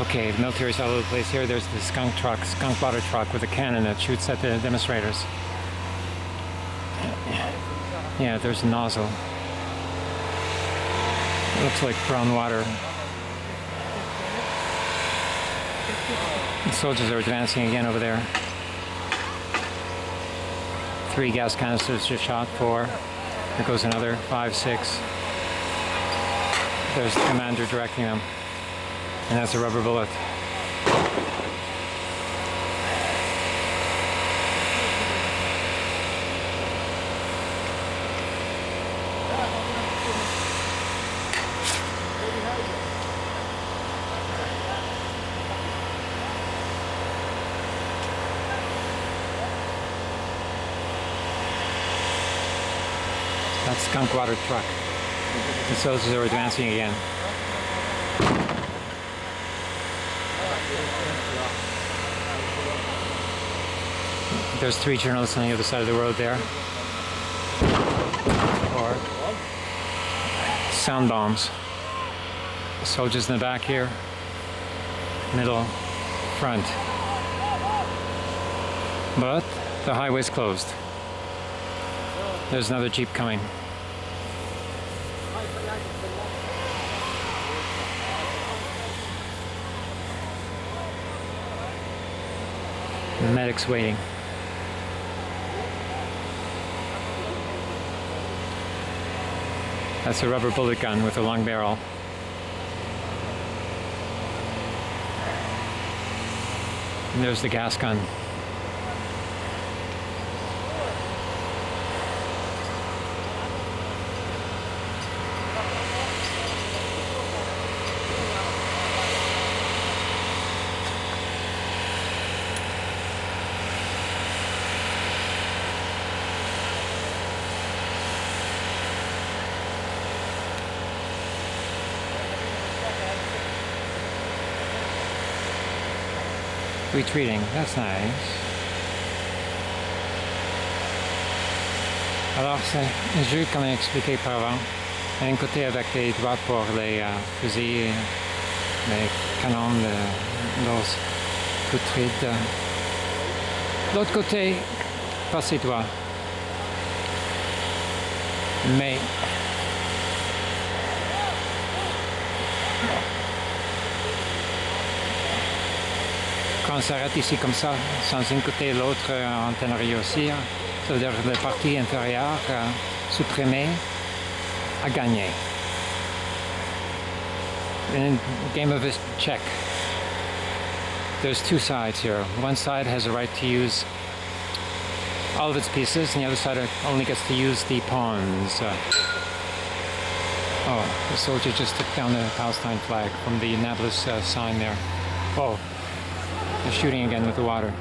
Okay, the military's all over the place here. There's the skunk truck, skunk water truck with a cannon that shoots at the demonstrators. Yeah, there's a nozzle. It looks like brown water. The soldiers are advancing again over there. Three gas canisters just shot, four. There goes another, five, six. There's the commander directing them. And that's a rubber bullet. That's skunk water truck. The soldiers are advancing again. There's three journalists on the other side of the road there. Or sound bombs. Soldiers in the back here. Middle, front. But the highway's closed. There's another Jeep coming. Medics waiting. That's a rubber bullet gun with a long barrel. And there's the gas gun. Retreating, that's nice. Alors, c'est un jeu, comme expliqué par avant. Un côté avec des doigts pour les euh, fusils, les canons, le, los putrides. L'autre côté, pas ses doigts. Mais on s'arrête ici comme ça, sans côté l'autre en train de réussir, ça veut dire que la partie inférieure euh, supprimée a gagné. In game of check, there's two sides here. One side has a right to use all of its pieces, and the other side only gets to use the pawns. Oh, the soldier just took down the Palestine flag from the Nablus uh, sign there. Oh, they're shooting again with the water.